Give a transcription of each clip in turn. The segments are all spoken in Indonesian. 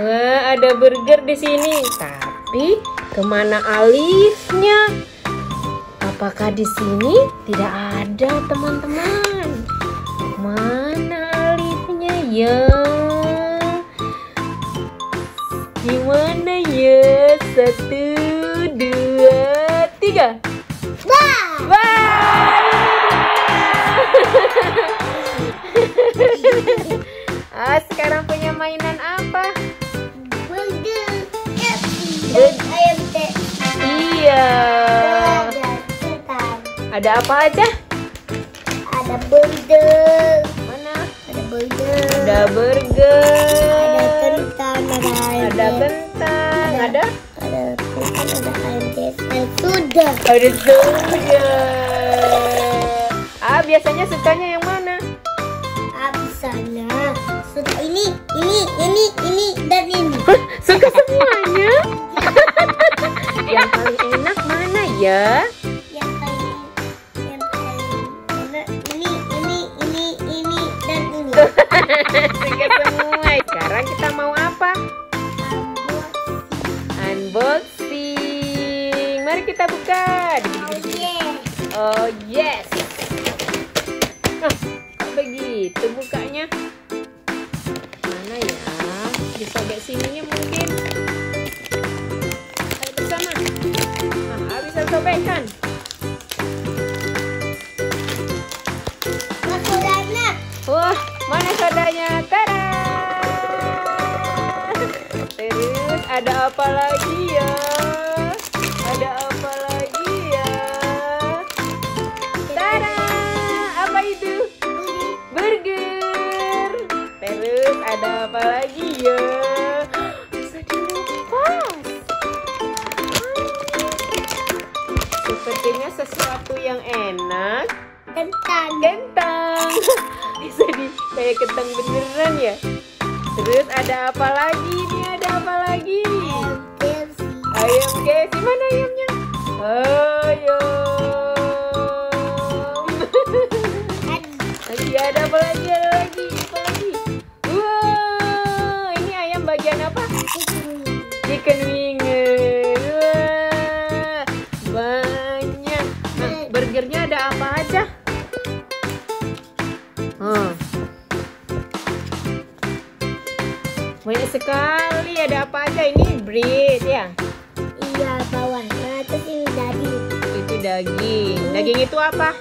Wah, ada burger di sini. Tapi ke mana Alifnya? Apakah di sini tidak ada teman-teman? Mana Alifnya ya? Gimana ya? Satu, dua, tiga. Wah! Wah! Ayam. Iya. Ada. Ada apa aja? Ada burger. Mana? Ada burger. Ada burger. Ada kentang. Ada ayam Ada kentang. Ada? Ada kentang. Ada ayam. Dan sudah. Ada juga. Ah, biasanya sukanya yang mana? Ini, ini, dan ini. Hah, Suka semuanya? yang paling enak mana ya? Yang paling, yang paling enak ini, ini, ini, ini, dan ini. Suka semua. Sekarang kita mau apa? Unboxing. Mari kita buka. Oh Oh yeah. yes. Ah, kok begitu bukanya? Mana ya? Bisa kayak sininya mungkin. Ayo bersama. Ah, bisa sobekkan. Anak. Wah, mana sodanya? Tada! Terus ada apa lagi ya? Sesuatu yang enak. Kentang. kentang. Bisa di kayak kentang beneran ya? Terus ada apa lagi? Ini ada apa lagi? Ayam KFC mana ayamnya? Ayam lagi ada apa lagi? ada bread ya? Iya bawah. Nah terus ini tadi. Itu daging. Daging itu apa?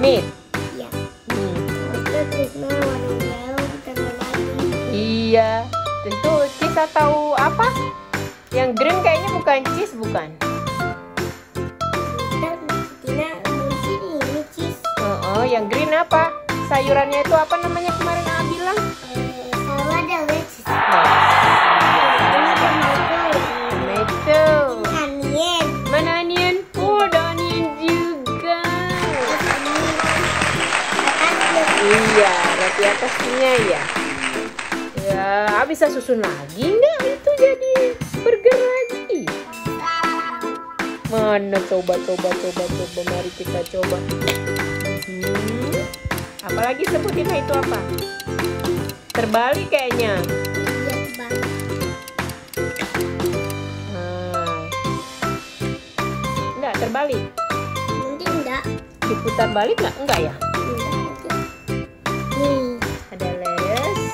Meat. Iya. Hmm. Iya. Tentu cheese atau apa? Yang green kayaknya bukan cheese bukan? Oh, oh, yang green apa? Sayurannya itu apa namanya kemarin Roti atasnya ya. Ya, ah, bisa susun lagi nggak itu jadi burger lagi? Mana coba coba coba coba mari kita coba. Hmm. Apalagi sebutin itu apa? Terbalik kayaknya. Nah. Enggak terbalik. Mungkin enggak. Diputar balik nggak? Enggak ya? Nih. Ada lettuce.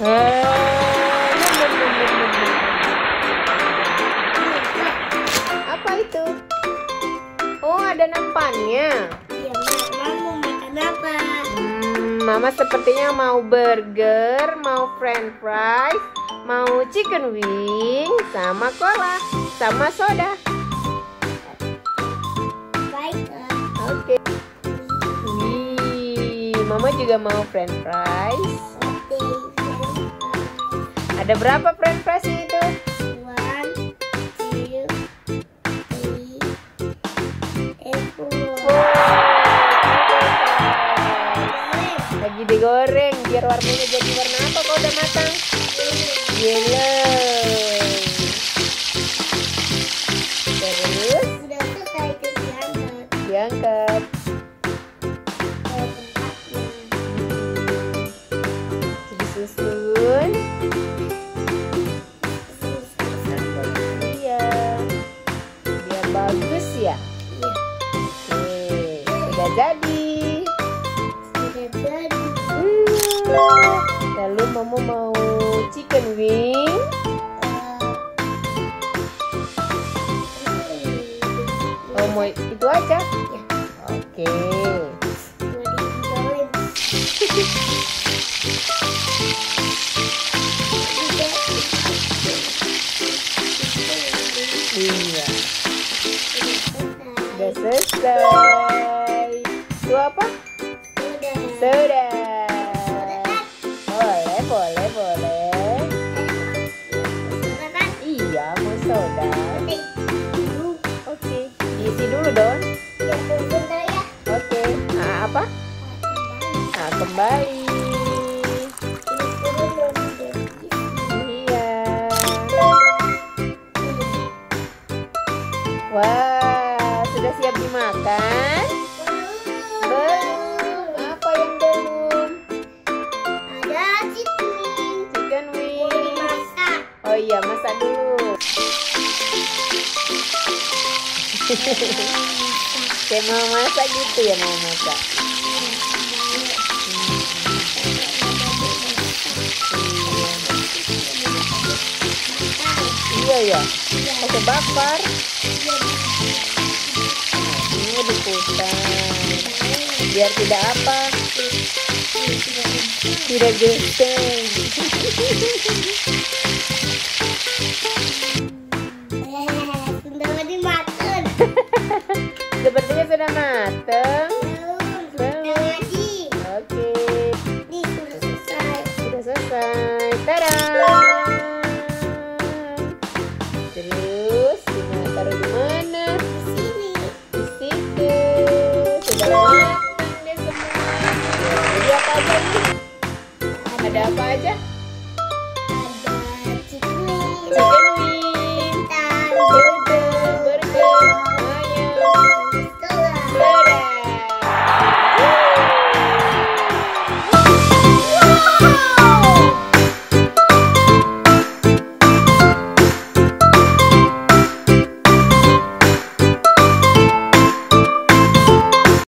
Eh. Apa itu? Oh, ada nampannya. Iya. Mak mau makan apa? Hmm, Mama sepertinya mau burger, mau french fries, mau chicken wing, sama cola, sama soda. Mama juga mau french fries. Oke. Ada berapa french fries itu? One, two, three, four. Lagi digoreng biar warnanya jadi warna apa kalau udah matang? Yellow. Lalu Mama mau chicken wing. Oh, mau itu aja? Ya. Oke. Mau Iya. Wah, sudah siap dimakan? Belum. Apa yang belum? Ada chicken Chicken mau wing. dimasak. Oh iya, masak dulu. Kayak mau masak gitu ya mau masak. Ya. Pakai bakar. Ini diputar. Biar tidak apa? Tidak geseng. Sudah. Sepertinya sudah mateng. Ada apa aja?